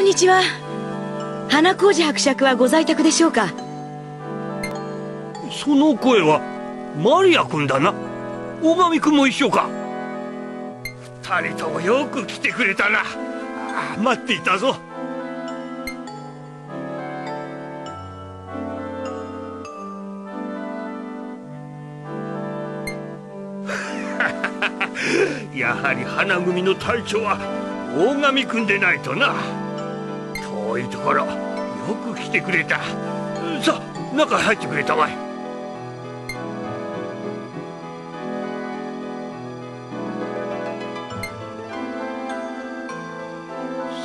んにちは。花小路伯爵はご在宅でしょうか？その声はマリア君だな。大神君も一緒か。二人ともよく来てくれたな。待っていたぞ。やはり花組の隊長は大神君でないとな。遠いところよく来てくれた。さあ中へ入ってくれたまえ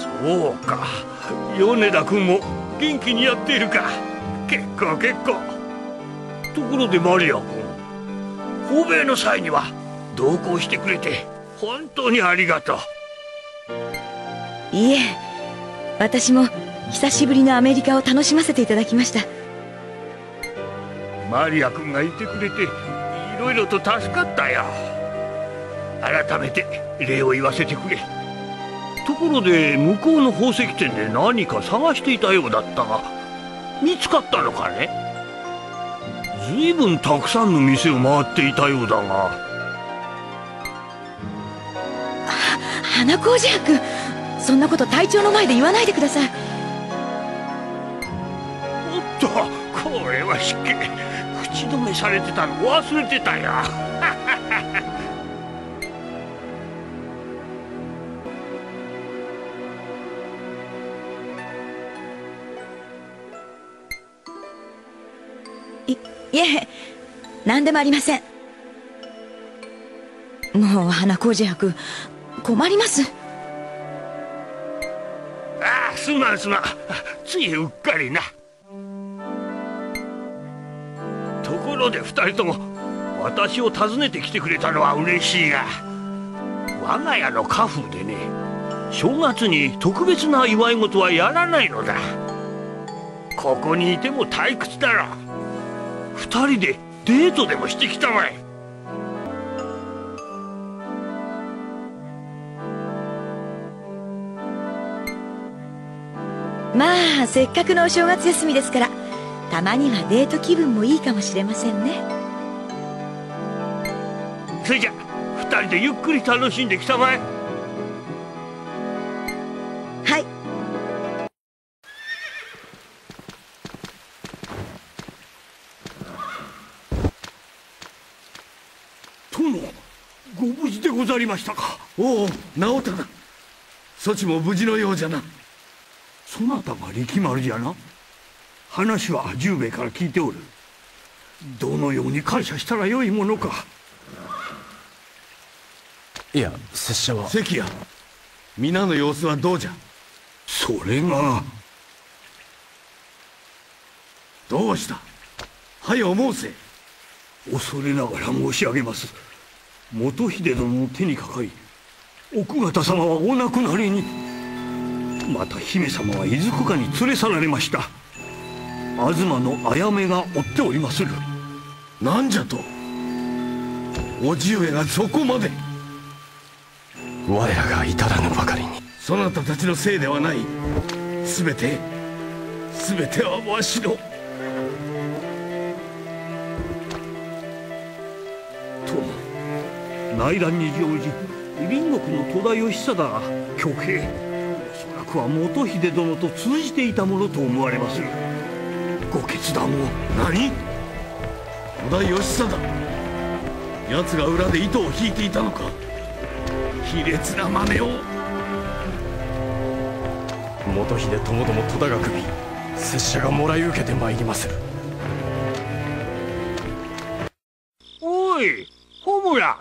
そうか。米田君も元気にやっているか。結構結構。ところでマリア君訪米の際には同行してくれて本当にありがとう。いえ私も久しぶりのアメリカを楽しませていただきました。マリア君がいてくれていろいろと助かったよ。改めて礼を言わせてくれ。ところで向こうの宝石店で何か探していたようだったが見つかったのかね？随分たくさんの店を回っていたようだが。花小路伯そんなこと隊長の前で言わないでください。おっとこれは失敬口止めされてたの忘れてたよ。いいえ何でもありません。もう花小路伯困りますすまんすまん。ついうっかりな。ところで二人とも私を訪ねてきてくれたのは嬉しいが我が家の家風でね正月に特別な祝い事はやらないのだ。ここにいても退屈だろ。二人でデートでもしてきたまえ。まあせっかくのお正月休みですからたまにはデート気分もいいかもしれませんね。それじゃ二人でゆっくり楽しんできたまえ。はい。殿ご無事でござりましたか。おお治ったなそちも無事のようじゃなそなたが力丸じゃな。話は十兵衛から聞いておる。どのように感謝したらよいものか。いや拙者は。関谷皆の様子はどうじゃ？それが。どうした？はよ申せ。恐れながら申し上げます。元秀殿の手にかかり奥方様はお亡くなりにまた姫様は伊豆区下に連れ去られました。東のあやめが追っておりまする。なんじゃと。叔父上がそこまで。我らが至らぬばかりに。そなたたちのせいではない。全て全てはわしの。殿内乱に乗じ隣国の戸田義貞が挙兵おそらくは元秀殿と通じていたものと思われます。るご決断を。何？戸田義貞。奴が裏で糸を引いていたのか。卑劣な真似を。元秀ともども戸田が首拙者がもらい受けてまいりまする。おい穂村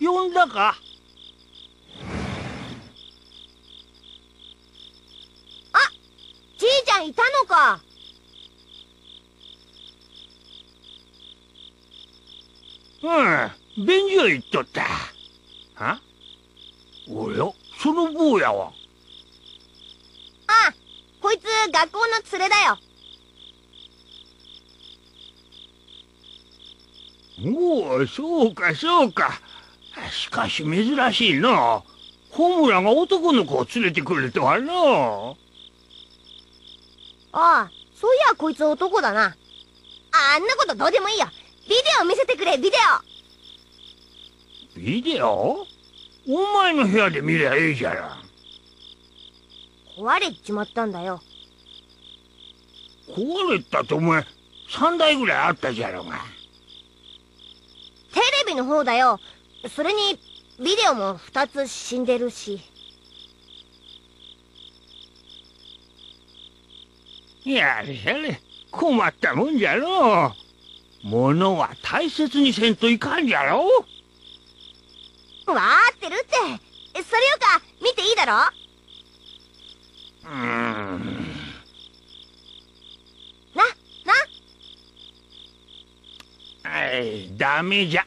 呼んだか？じいちゃんいたのか。うん便所へ行っとった。は？おや？その坊やは？あこいつ学校の連れだよ。おおそうかそうか。しかし珍しいな。穂村が男の子を連れてくるとはなああ、そういやこいつ男だな。あんなことどうでもいいよ。ビデオ見せてくれ、ビデビデオ？お前の部屋で見りゃええじゃろ。オ壊れちまったんだよ。壊れたとお前、3台ぐらいあったじゃろが。テレビの方だよ。それに、ビデオも2つ死んでるし。やれやれ、困ったもんじゃろう。物は大切にせんといかんじゃろわーってるって。それよか、見ていいだろうーん。な、なはい、ダメじゃ。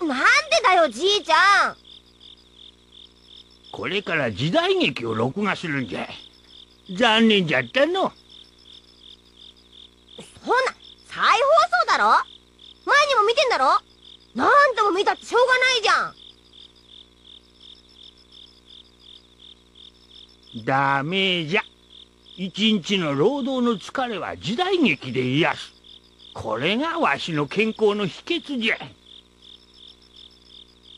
なんでだよ、じいちゃん。これから時代劇を録画するんじゃ。残念じゃったの。そんな、再放送だろ？前にも見てんだろ？何度も見たってしょうがないじゃん。ダメじゃ。一日の労働の疲れは時代劇で癒す。これがわしの健康の秘訣じゃ。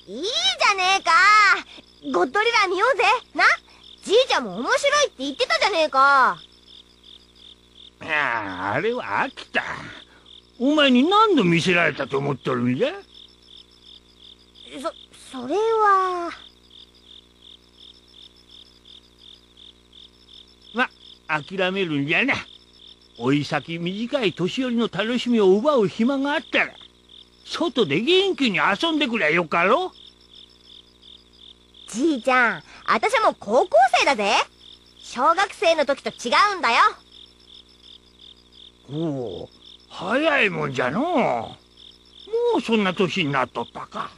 いいじゃねえか。ゴッドリラ見ようぜ。なじいちゃんも面白いって言ってたじゃねえか。ああ、あれは飽きた。お前に何度見せられたと思っとるんじゃ？そ、それは。ま、諦めるんじゃな。おい先短い年寄りの楽しみを奪う暇があったら、外で元気に遊んでくりゃよかろじいちゃん、あたしはもう高校生だぜ。小学生の時と違うんだよ。おお、早いもんじゃのう。もうそんな年になっとったか。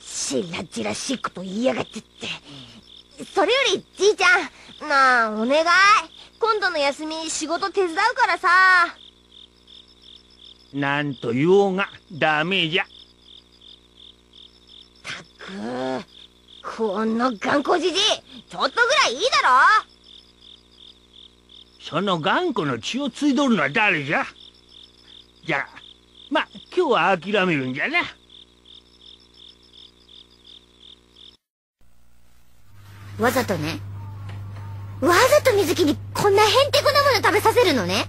しらじらしいこと言いやがってって。それより、じいちゃん、なあ、お願い。今度の休み仕事手伝うからさ。なんと言おうがダメじゃ。この頑固じじい、ちょっとぐらいいいだろその頑固の血を継いどるのは誰じゃ？じゃあ、ま、今日は諦めるんじゃな。わざとね。わざと水木にこんなへんてこなもの食べさせるのね。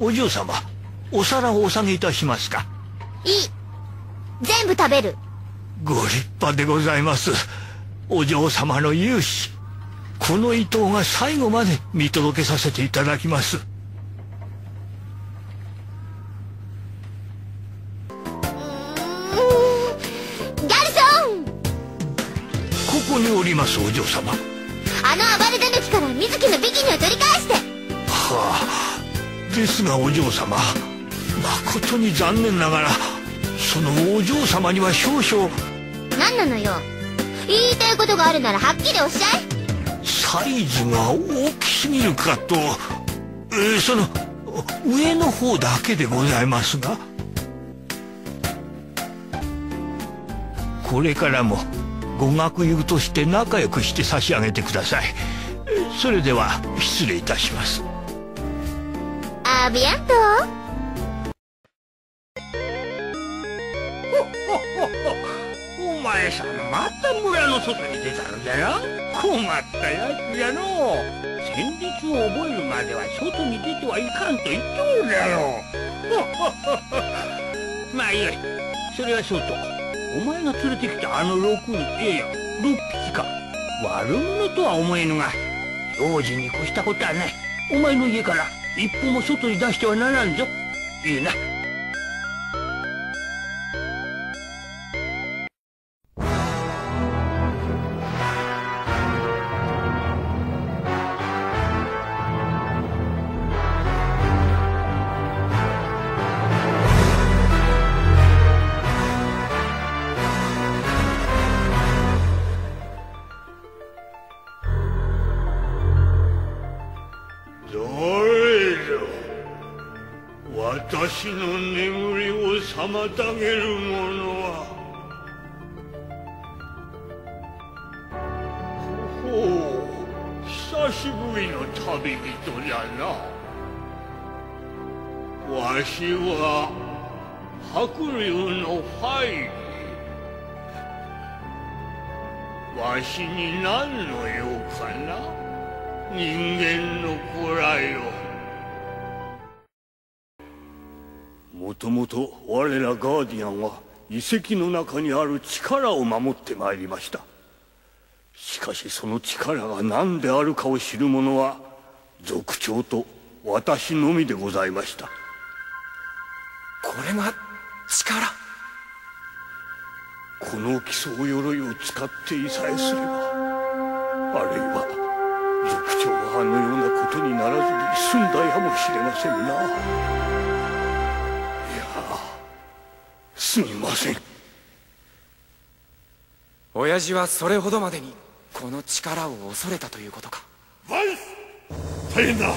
お嬢様、お皿をお下げいたしますか？いい。全部食べる。ご立派でございます。お嬢様の勇姿。この伊藤が最後まで見届けさせていただきます。ギャルソンここにおりますお嬢様。あの暴れ狸から水木のビキニを取り返してはあ、ですがお嬢様、誠に残念ながら、そのお嬢様には少々、何なのよ言いたいことがあるならはっきりおっしゃいサイズが大きすぎるかと、えーその、上の方だけでございますが。これからも、語学友として仲良くして差し上げてください。それでは、失礼いたします。アビアント外に出たのじゃな困ったやつじゃの。う戦術を覚えるまでは外に出てはいかんと言っとるじゃろ まあよいそれはそうとお前が連れてきたあの6人。いやいや6匹か。悪者とは思えぬが。用心に越したことはない。お前の家から一歩も外に出してはならんぞ。いいな。わしは白龍のファイルわしに何の用かな人間の子らよ。もともと我らガーディアンは遺跡の中にある力を守ってまいりました。しかしその力が何であるかを知る者は族長と私のみでございました。これが力。この基礎鎧を使っていさえすればあるいは族長はあのようなことにならずに済んだやもしれませんな。いやすみません。親父はそれほどまでにこの力を恐れたということか。バイス大変だ。ハ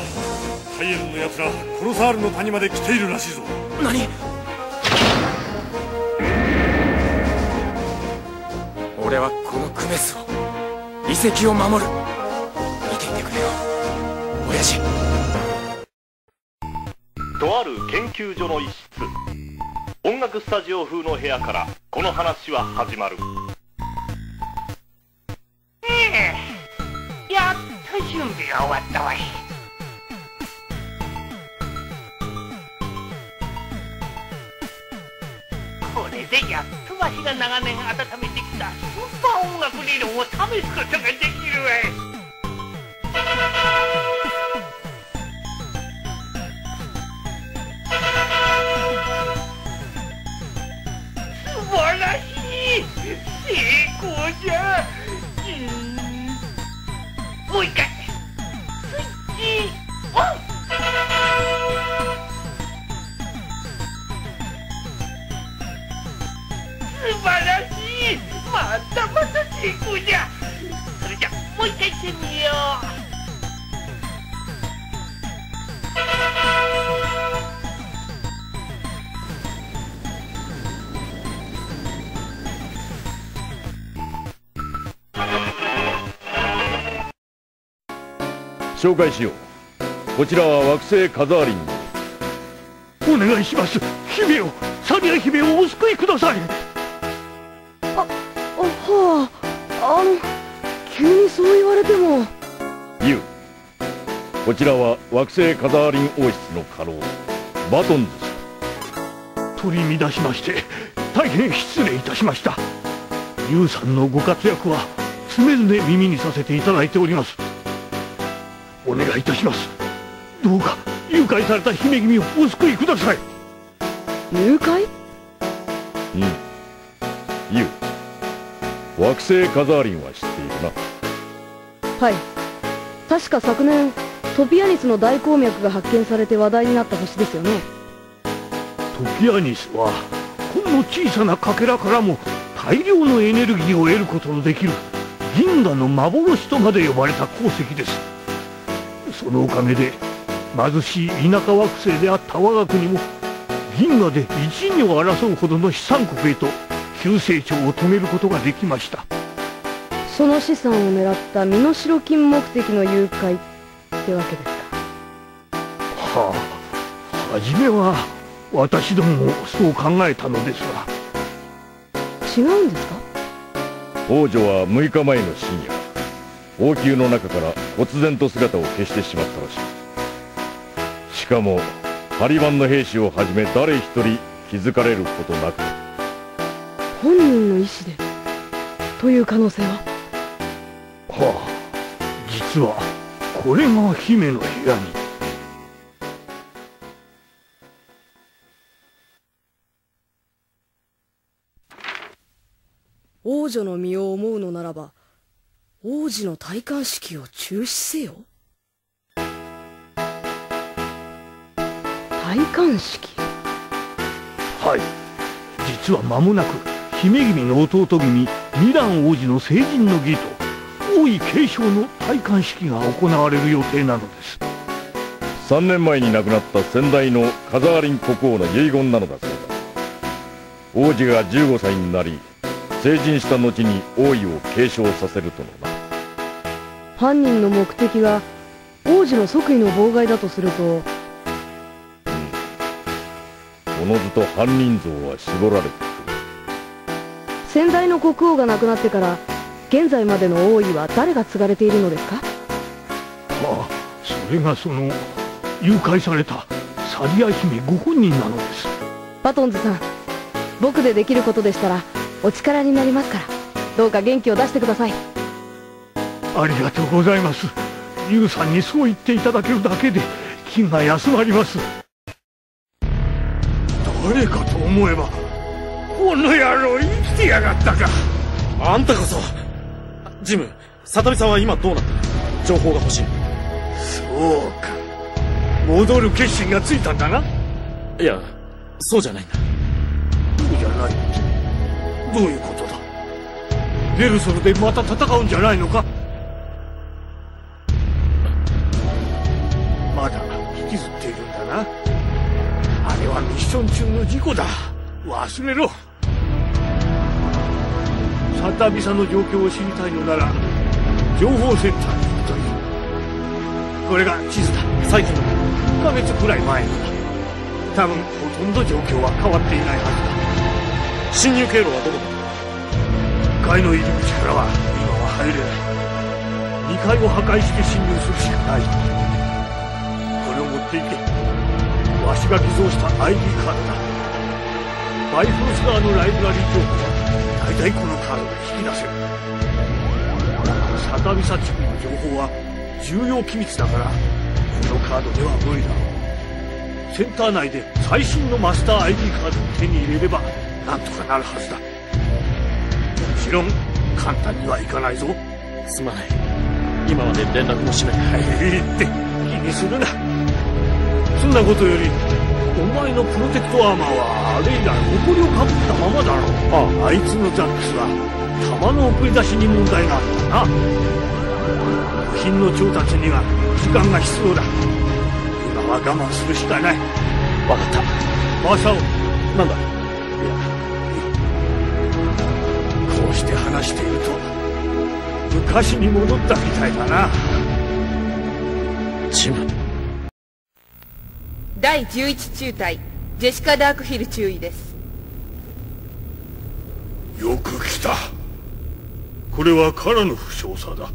イエルンの奴らコロサールの谷まで来ているらしいぞ。何？俺はこのクメスを。遺跡を守る。見ていてくれよ。親父。とある研究所の一室。音楽スタジオ風の部屋からこの話は始まる。やっと準備が終わったわい。これでやっとわしが長年温めてきたスーパー音楽理論を試すことができるわい。素晴らしい。成功じゃ。もう一回。スイッチオン。素晴らしい。またまた成功じゃ。それじゃもう一回してみよう。紹介しよう。こちらは惑星カザーリン。うお願いします。姫をサニア姫をお救いください。あはああの急にそう言われても。ユウこちらは惑星カザーリン王室の家老バトンズ氏取り乱しまして大変失礼いたしました。ユウさんのご活躍は常々耳にさせていただいておりますお願いいたします。どうか誘拐された姫君をお救いください。誘拐？うん。ユウ惑星カザーリンは知っているな。はい。確か昨年トピアニスの大鉱脈が発見されて話題になった星ですよね。トピアニスはこの小さなかけらからも大量のエネルギーを得ることのできる銀河の幻とまで呼ばれた鉱石ですそのおかげで貧しい田舎惑星であった我が国も銀河で一二を争うほどの資産国へと急成長を遂げることができました。その資産を狙った身代金目的の誘拐ってわけですか。はあ初めは私どももそう考えたのですが。違うんですか。王女は6日前の深夜王宮の中から忽然と姿を消してしまったらしい。しかもハリバンの兵士をはじめ誰一人気づかれることなく。本人の意思でという可能性は？はあ実はこれが姫の部屋に。王女の身を思うのならば王子の戴冠式を中止せよ？戴冠式？はい。実は間もなく姫君の弟君ミラン王子の成人の儀と王位継承の戴冠式が行われる予定なのです。3年前に亡くなった先代のカザーリン国王の遺言なのだそうだ。王子が15歳になり成人した後に王位を継承させるとのな犯人の目的が王子の即位の妨害だとすると。おのずと犯人像は絞られてくる。先代の国王が亡くなってから現在までの王位は誰が継がれているのですか？あそれがその誘拐されたサリア姫ご本人なのです。バトンズさん僕でできることでしたらお力になりますから。どうか元気を出してくださいありがとうございます。ユウさんにそう言っていただけるだけで気が休まります。誰かと思えばこの野郎生きてやがったか。あんたこそジム里美さんは今どうなってる？情報が欲しい。そうか。戻る決心がついたんだな。いやそうじゃないんだ。そうじゃない。ってどういうことだ。ベルソルでまた戦うんじゃないのか？の事故だ。忘れろ。サタビサの状況を知りたいのなら情報センターに行くといいこれが地図だ。最近の1ヶ月くらい前のだ多分ほとんど状況は変わっていないはずだ。侵入経路はどこだ？1階の入り口からは今は入れない。2階を破壊して侵入するしかない。これを持っていけ。わしが偽造した ID カードだ。バイフロス側のライブラリー情報は大体このカードで引き出せる。だがサタビサ地区の情報は重要機密だからこのカードでは無理だ。ろうセンター内で最新のマスター ID カードを手に入れればなんとかなるはずだ。もちろん簡単にはいかないぞ。すまない。今まで連絡もしない。はい。って気にするな。そんなことよりお前のプロテクトアーマーはあれ以来誇りをかぶったままだろう。あ。あいつのザックスは弾の送り出しに問題があったな。部品の調達には時間が必要だ。今は我慢するしかない。分かった。マサオなんだ？いやこうして話していると昔に戻ったみたいだな。ジム第11中隊ジェシカ・ダークヒル注意です。よく来た。これはカラの負傷者だ。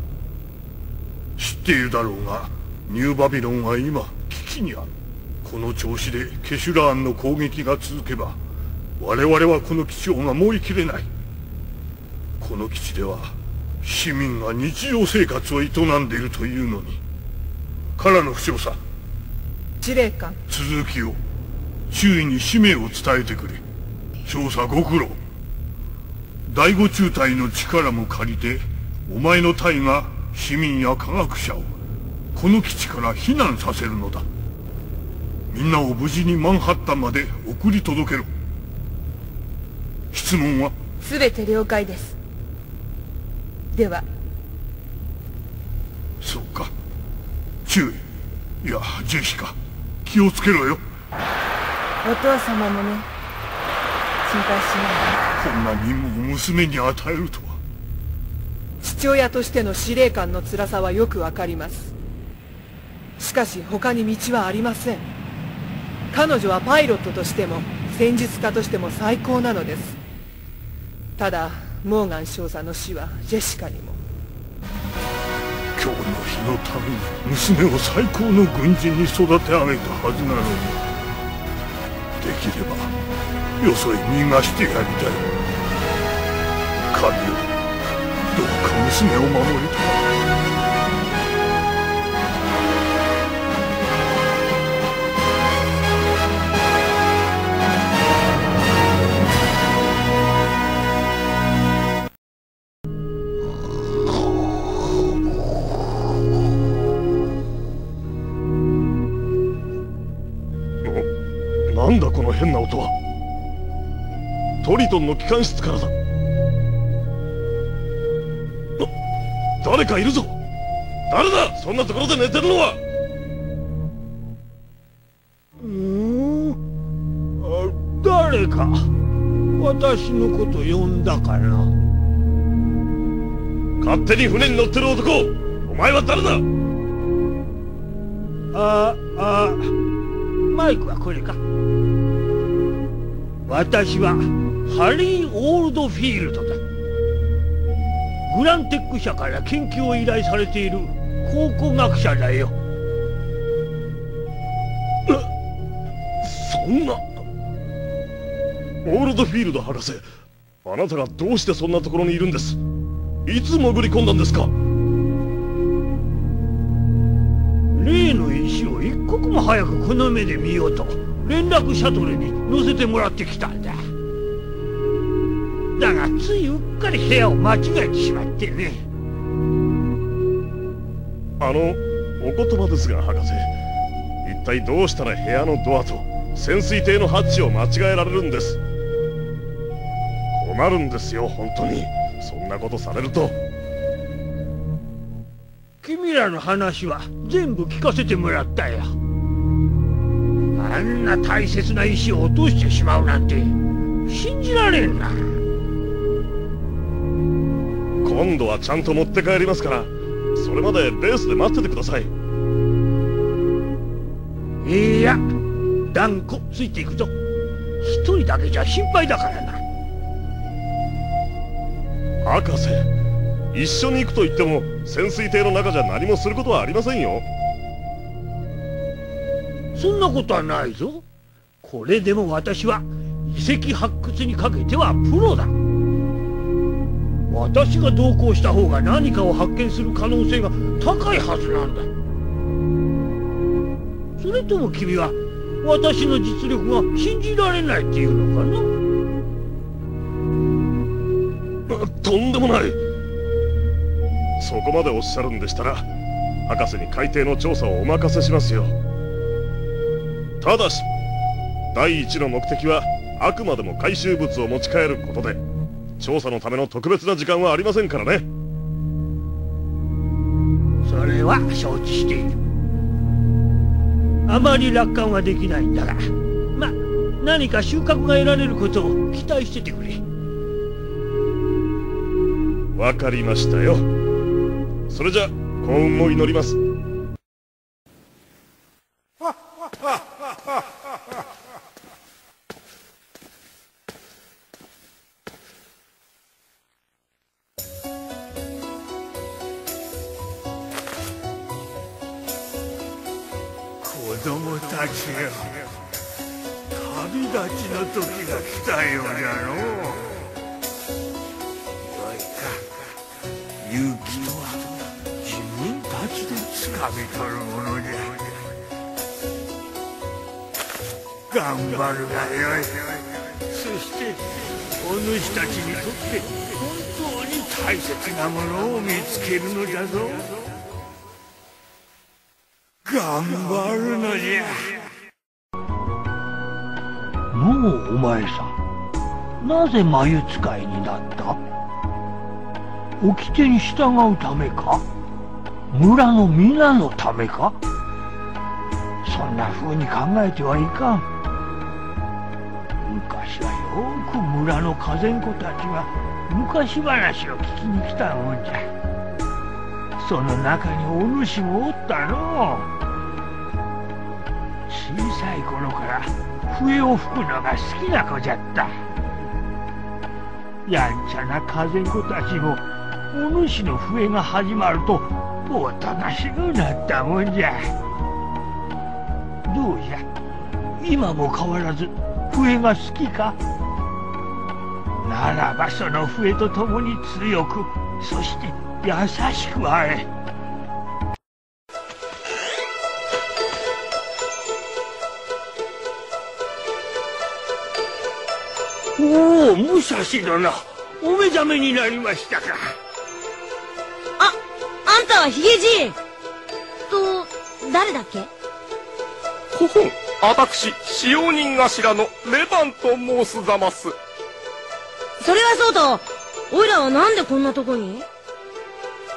知っているだろうがニューバビロンは今危機にある。この調子でケシュラーンの攻撃が続けば我々はこの基地を守りきれない。この基地では市民が日常生活を営んでいるというのにカラの負傷者司令官続きを周囲に使命を伝えてくれ。調査ご苦労。第五中隊の力も借りてお前の隊が市民や科学者をこの基地から避難させるのだ。みんなを無事にマンハッタンまで送り届けろ。質問は？全て了解です。では。そうか。注意いやジェシカ気をつけろよ。お父様もね心配しないこんな任務を娘に与えるとは。父親としての司令官の辛さはよくわかります。しかし他に道はありません。彼女はパイロットとしても戦術家としても最高なのです。ただモーガン少佐の死はジェシカにも今日の日のために娘を最高の軍人に育て上げたはずなのにできればよそへ逃がしてやりたい。神よどうか娘を守りたい。トンの機関室からだ。な誰かいるぞ。誰だ。そんなところで寝てるのは。うん。あ誰か。私のこと呼んだかな。勝手に船に乗ってる男。お前は誰だ。ああマイクはこれか。私はハリー・オールドフィールドだ。グランテック社から研究を依頼されている考古学者だよ。そんな。オールドフィールド博士あなたがどうしてそんなところにいるんです？いつ潜り込んだんですか？例の石を一刻も早くこの目で見ようと連絡シャトルに乗せてもらってきたんだ。だがついうっかり部屋を間違えてしまってね。あのお言葉ですが博士。一体どうしたら部屋のドアと潜水艇のハッチを間違えられるんです？困るんですよ本当に。そんなことされると。君らの話は全部聞かせてもらったよ。あんな大切な石を落としてしまうなんて信じられんな今度はちゃんと持って帰りますからそれまでベースで待っててください。いや断固ついていくぞ。一人だけじゃ心配だからな。博士一緒に行くと言っても潜水艇の中じゃ何もすることはありませんよ。そんなことはないぞ。これでも私は遺跡発掘にかけてはプロだ私が同行した方が何かを発見する可能性が高いはずなんだ。それとも君は私の実力が信じられないっていうのかな？とんでもない。そこまでおっしゃるんでしたら博士に海底の調査をお任せしますよ。ただし第一の目的はあくまでも回収物を持ち帰ることで。調査のための特別な時間はありませんからね。それは承知している。あまり楽観はできないんだがま何か収穫が得られることを期待しててくれ。わかりましたよ。それじゃ幸運を祈りますお主たちにとって本当に大切なものを見つけるのじゃぞ。頑張るのじゃ。もうお前さんなぜ眉使いになった？掟に従うためか？村の皆のためか？そんな風に考えてはいかん。村の風ん子たちが昔話を聞きに来たもんじゃ。その中にお主もおったの。小さい頃から笛を吹くのが好きな子じゃった。やんちゃな風ん子たちもお主の笛が始まるとおとなしくなったもんじゃ。どうじゃ？今も変わらず笛が好きか？ならばその笛と共に強くそして優しくあれおお武蔵殿お目覚めになりましたか。ああんたはヒゲじい。と誰だっけ？ほほん私使用人頭のレバンと申すざますそれはそうとおいらはなんでこんなとこに？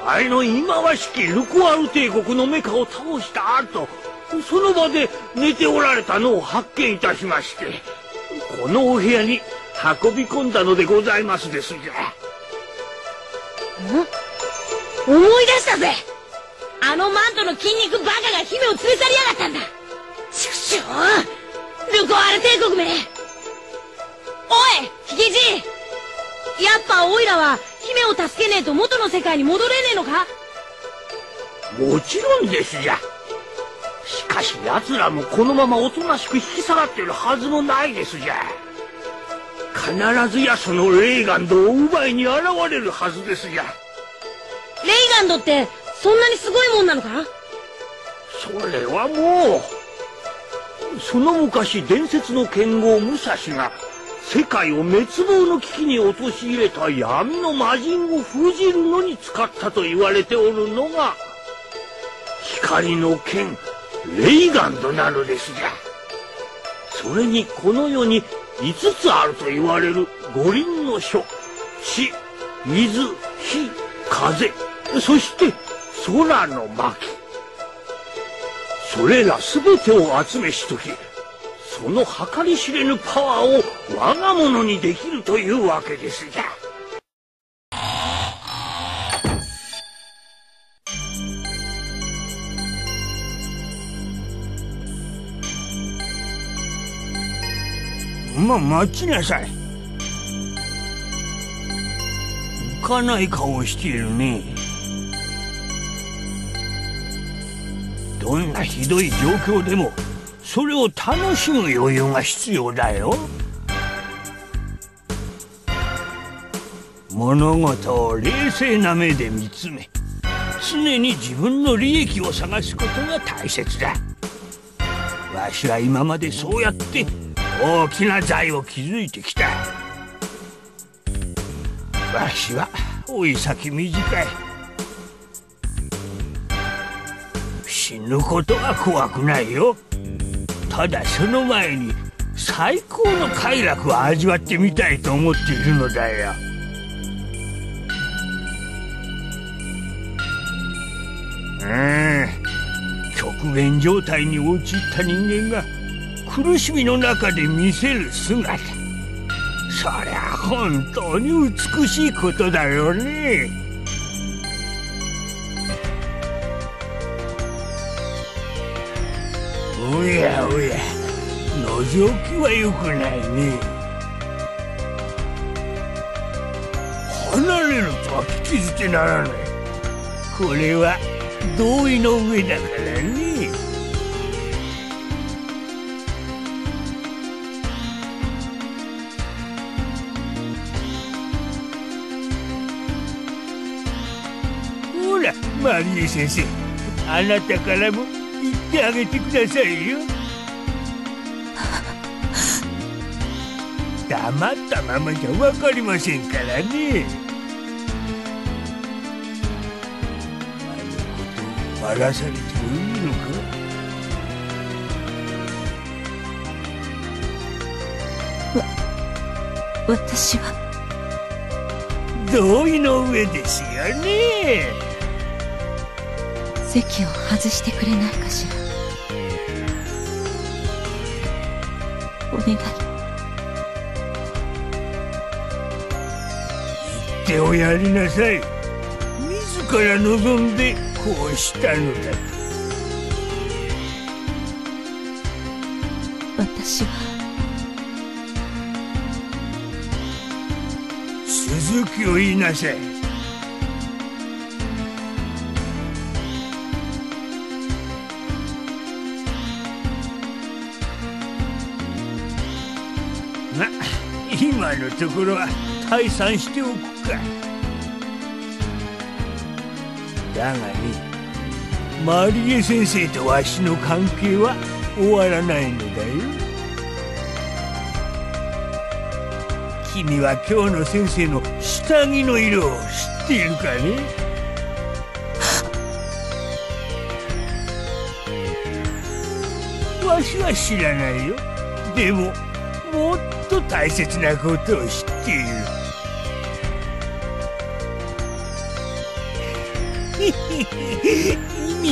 あいの忌まわしきルコアル帝国のメカを倒した後その場で寝ておられたのを発見いたしましてこのお部屋に運び込んだのでございますですじゃ思い出したぜ！あのマントの筋肉バカが姫を連れ去りやがったんだ！畜生ルコアル帝国め！おいヒゲじやっぱオイラは姫を助けねえと元の世界に戻れねえのか？もちろんですじゃ。しかし奴らもこのままおとなしく引き下がってるはずもないですじゃ。必ずやそのレイガンドを奪いに現れるはずですじゃ。レイガンドってそんなにすごいもんなのか？それはもうその昔伝説の剣豪武蔵が世界を滅亡の危機に陥れた闇の魔人を封じるのに使ったと言われておるのが光の剣レイガンドなのですじゃ。それにこの世に5つあると言われる五輪の書地水火風そして空の巻。それら全てを集めしときその計り知れぬパワーを我が物にできるというわけですじゃ。ま待ちなさい。浮かない顔をしているね。どんなひどい状況でもそれを楽しむ余裕が必要だよ。物事を冷静な目で見つめ常に自分の利益を探すことが大切だ。わしは今までそうやって大きな財を築いてきた。わしは老い先短い。死ぬことは怖くないよ。ただその前に最高の快楽を味わってみたいと思っているのだよ。極限状態に陥った人間が苦しみの中で見せる姿。そりゃ本当に美しいことだよね。おやおや覗きはよくないね。離れるとは聞き捨てならない。これは同意の上だからねほらマリエ先生あなたからも言ってあげてくださいよ。黙ったままじゃ分かりませんからね。ことバラされてもいいのか？私は。同意の上ですよね。席を外してくれないかしら。お願い。手をやりなさい。自ら望んでこうしたのだ。私は。続きを言いなさい。ま今のところは退散しておくかだがねマリエ先生とわしの関係は終わらないのだよ。君は今日の先生の下着の色を知っているかね？わしは知らないよ。でももっと大切なことを知っている。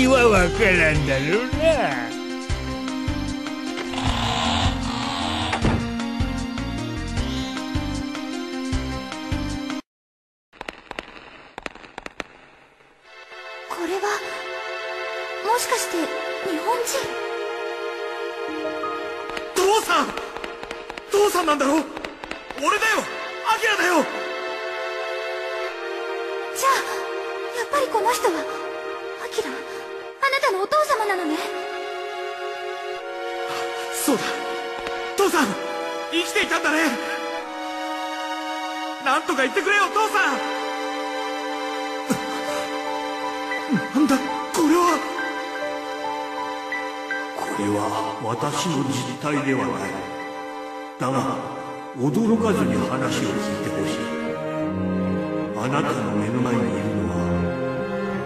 はわからんだろうな。なんとか言ってくれよ父さん。なんだこれは。これは私の実態ではない。だが驚かずに話を聞いてほしい。あなたの目の前にいるのは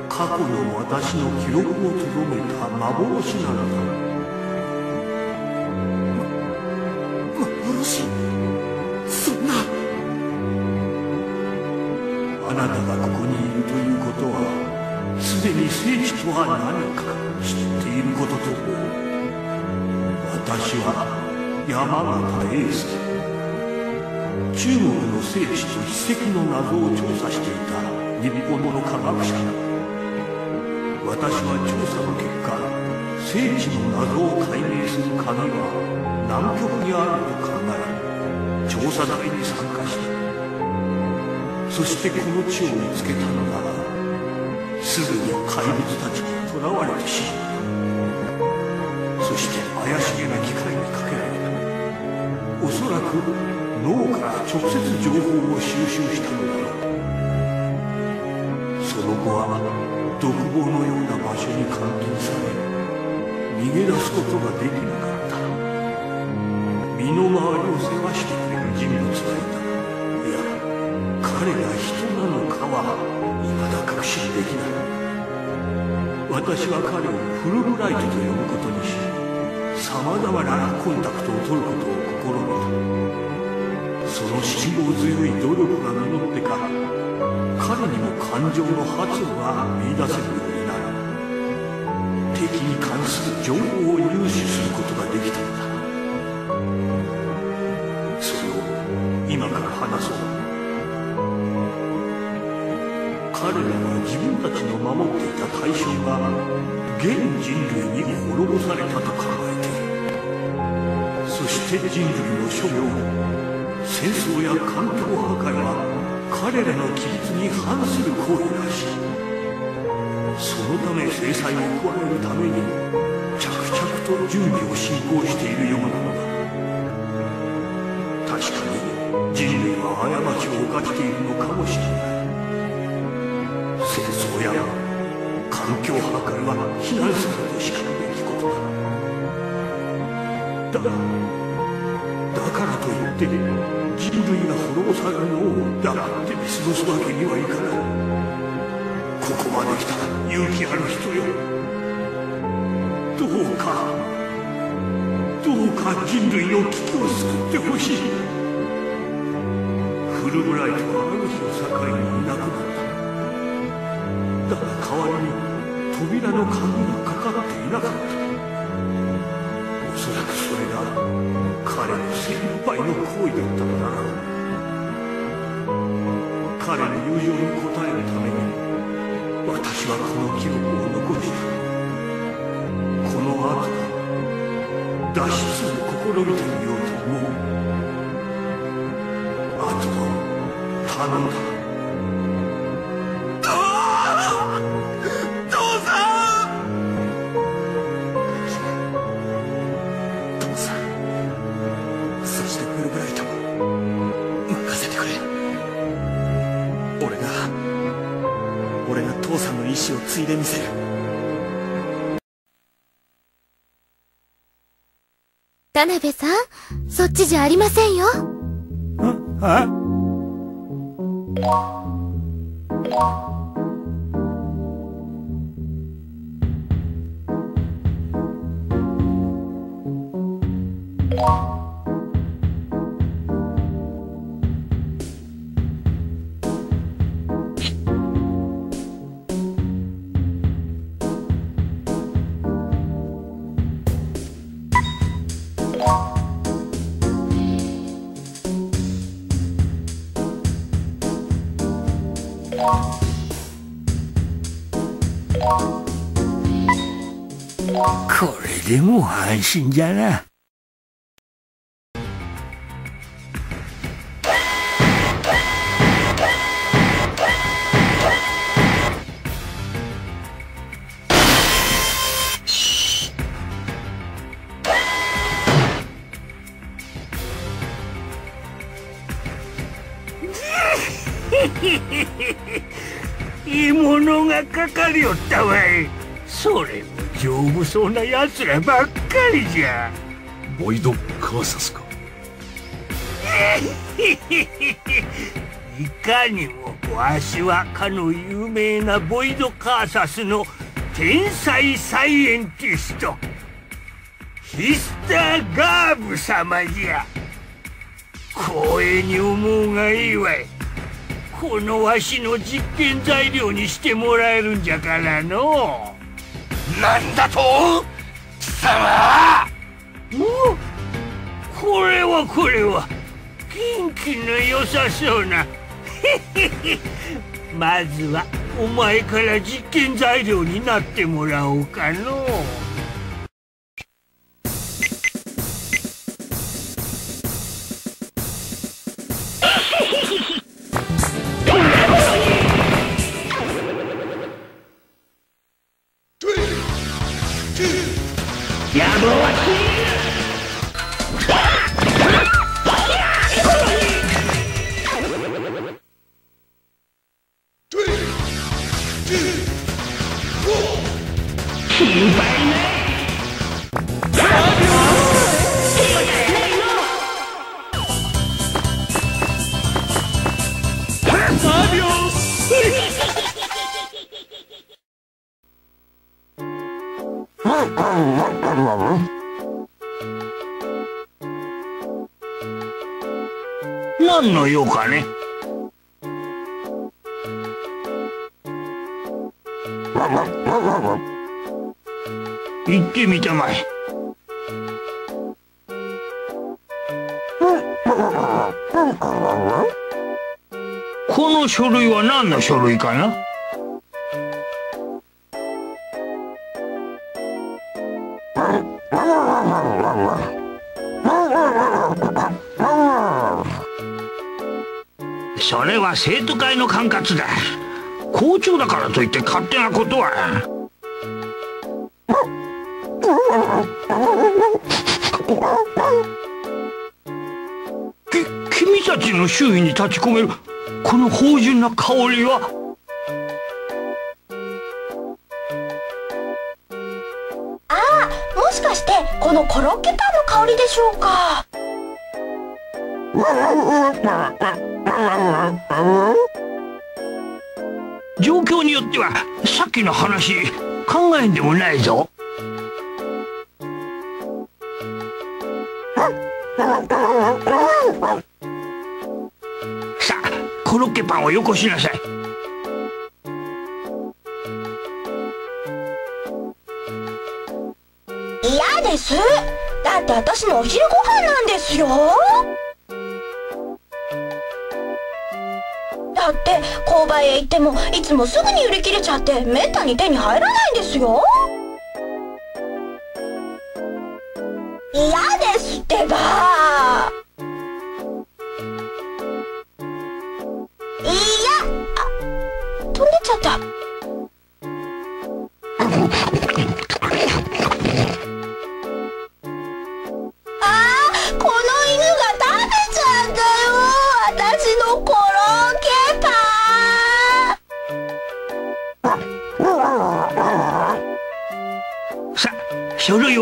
過去の私の記録をとどめた幻なのだすでに聖地とは何か知っていることと私は山形英介中国の聖地と史跡の謎を調査していた日本の科学者だ。私は調査の結果聖地の謎を解明する鍵は南極にあると考え調査隊に参加したそしてこの地を見つけたのだ。がすぐに怪物たちに囚われてしまったそして怪しげな機械にかけられたおそらく脳から直接情報を収集したのだろう。その後は独房のような場所に監禁され逃げ出すことができなかった。身の回りを世話してくれる人物がいた。いや彼が人なのかは信できない私は彼をフルブライトと呼ぶことにし様々なコンタクトを取ることを試みたその辛抱強い努力が実ってか彼にも感情の発露が見出せるようになる。敵に関する情報を入手することができたのだ。それを今から話そう。彼らは自分たちの守っていた対象が現人類に滅ぼされたと考えているそして人類の所業戦争や環境破壊は彼らの規律に反する行為らしい。そのため制裁を加えるために着々と準備を進行しているようなのだ。確かに人類は過ちを犯しているのかもしれない。戦争や環境破壊は非難するとしかるべきことだだがだからといって人類が滅ぼされるのを黙って見過ごすわけにはいかない。ここまで来た勇気ある人よ。どうかどうか人類の危機を救ってほしい。フルブライトはある日を境にいなくなった代わりに扉の鍵がかかっていなかったおそらくそれが彼の精一杯の行為だったのだろう彼の友情に応える。ために私はこの記録を残したこの後脱出を試みてみようと思うあとは頼んだ田辺さんそっちじゃありませんよ。あこでも安心じゃな。そうな奴らばっかりじゃ。ボイド・カーサスか。いかにもわしはかの有名なボイド・カーサスの天才サイエンティスト。ヒスター・ガーブ様じゃ。光栄に思うがいいわい。このわしの実験材料にしてもらえるんじゃからのなんだと貴様。おこれはこれは元気の良さそうな。まずはお前から実験材料になってもらおうかの。うようかね。行ってみたまえ。この書類は何の書類かな？それは生徒会の管轄だ。校長だからといって勝手なことは。き君たちの周囲に立ち込めるこの芳醇な香りは？ああもしかしてこのコロッケパンの香りでしょうか？状況によってはさっきの話考えんでもないぞ。さあコロッケパンをよこしなさい。嫌です。だって私のお昼ご飯なんですよ。って購買へ行ってもいつもすぐに売り切れちゃってめったに手に入らないんですよ。いや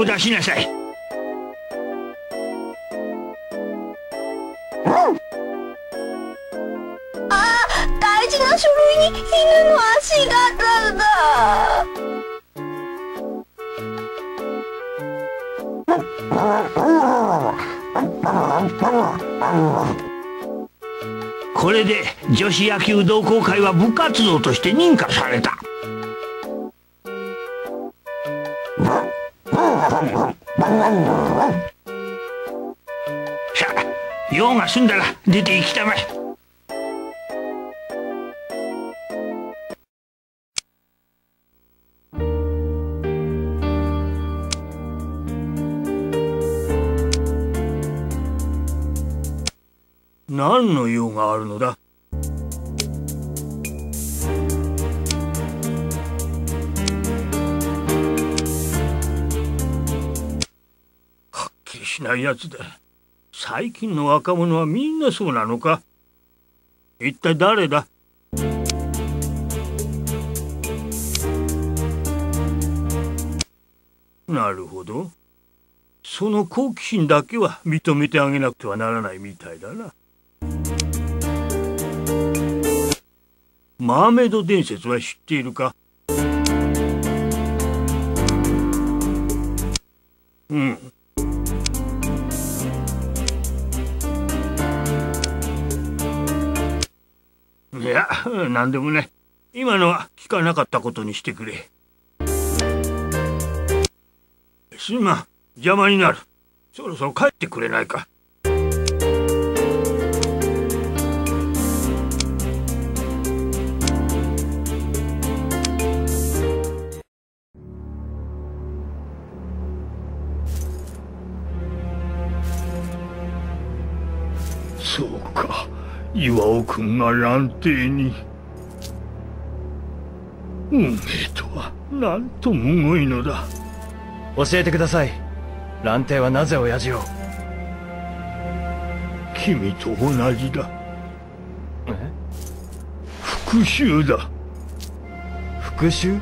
出しなさい。あー大事な書類に犬の足がだ。これで女子野球同好会は部活動として認可されたが済んだら出て行きたまえ。何の用があるのだ？はっきりしないやつだ。最近の若者はみんなそうなのか？一体誰だ？なるほど。その好奇心だけは認めてあげなくてはならないみたいだな。マーメイド伝説は知っているか？うん。いや何でもない。今のは聞かなかったことにしてくれ。すまん。邪魔になる。そろそろ帰ってくれないか。岩尾君が蘭亭に。運命とはなんとむごいのだ。教えてください。蘭亭はなぜ親父を？君と同じだ。復讐だ。復讐？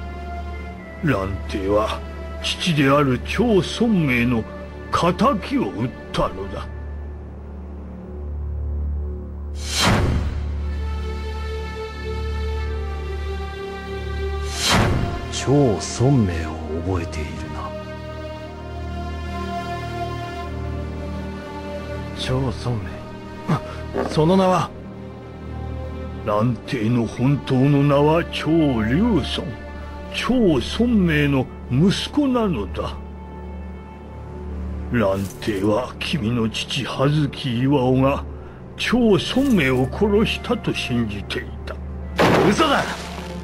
蘭亭は父である張孫明の仇を討ったのだ超孫明を覚えているな。超孫明。その名は蘭亭の本当の名は張龍孫張孫明の息子なのだ。蘭亭は君の父葉月岩尾が張孫明を殺したと信じていた。嘘だ！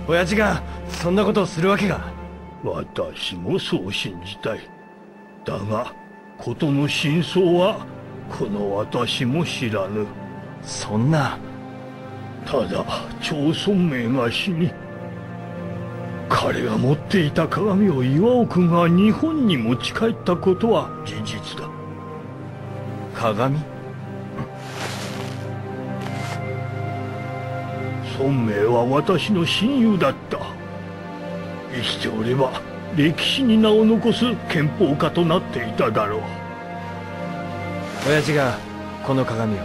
親父がそんなことをするわけが。私もそう信じたい。だが事の真相はこの私も知らぬ。そんな。ただ張孫明が死に彼が持っていた鏡を岩尾君が日本に持ち帰ったことは事実だ。鏡？孫明は私の親友だった生きておれば歴史に名を残す憲法家となっていただろう。親父がこの鏡を。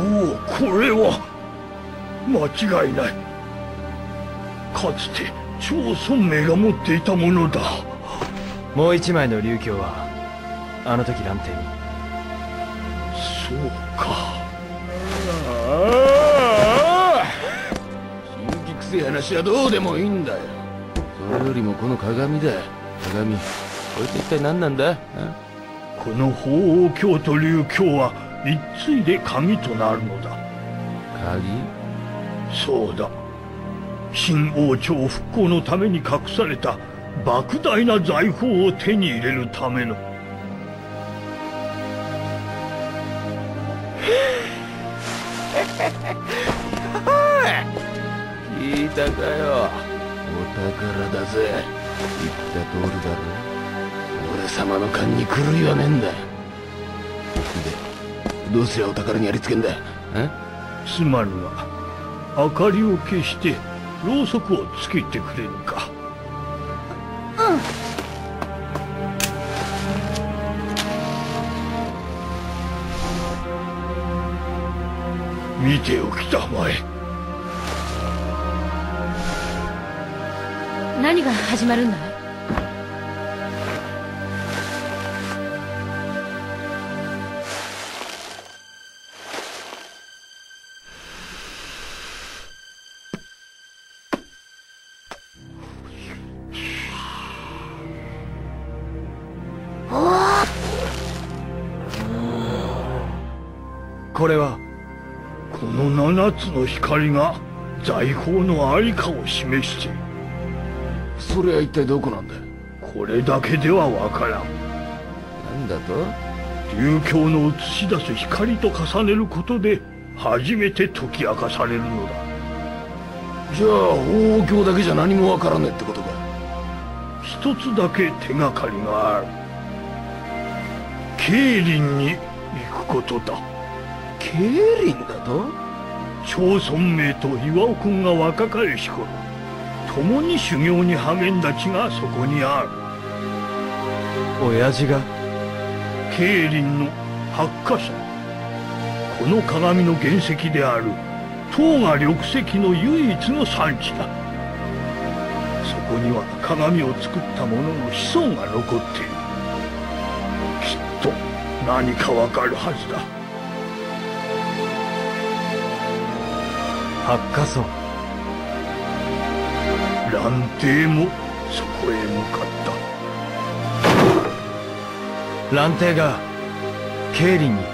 おおこれは間違いない。かつて張孫明が持っていたものだ。もう一枚の琉鏡はあの時蘭亭に。そうか話はどうでもいいんだよ。それよりもこの鏡だ。鏡。こいつ一体何なんだ？この法王経と琉鏡は一対で鍵となるのだ。鍵？そうだ。新王朝復興のために隠された莫大な財宝を手に入れるためのお宝だぜ。言った通りだろ。俺様の勘に狂いはねえんだ。で。どうすりゃお宝にやりつけんだ。すまぬが明かりを消してろうそくをつけてくれぬか。見ておきたまえ何が始まるんだ？これはこの七つの光が財宝のありかを示しているそれは一体どこなんだこれだけではわからん。何んだと？流鏡の映し出す光と重ねることで初めて解き明かされるのだ。じゃあ宝鏡だけじゃ何もわからねえってことか。一つだけ手がかりがある。競輪に行くことだ。競輪だと？長孫明と岩尾君が若かりし頃共に修行に励んだ地がそこにある。親父が競輪の八花さこの鏡の原石である唐河緑石の唯一の産地だ。そこには鏡を作った者の子孫が残っている。きっと何かわかるはずだ。八花荘蘭亭もそこへ向かった。蘭亭が競輪に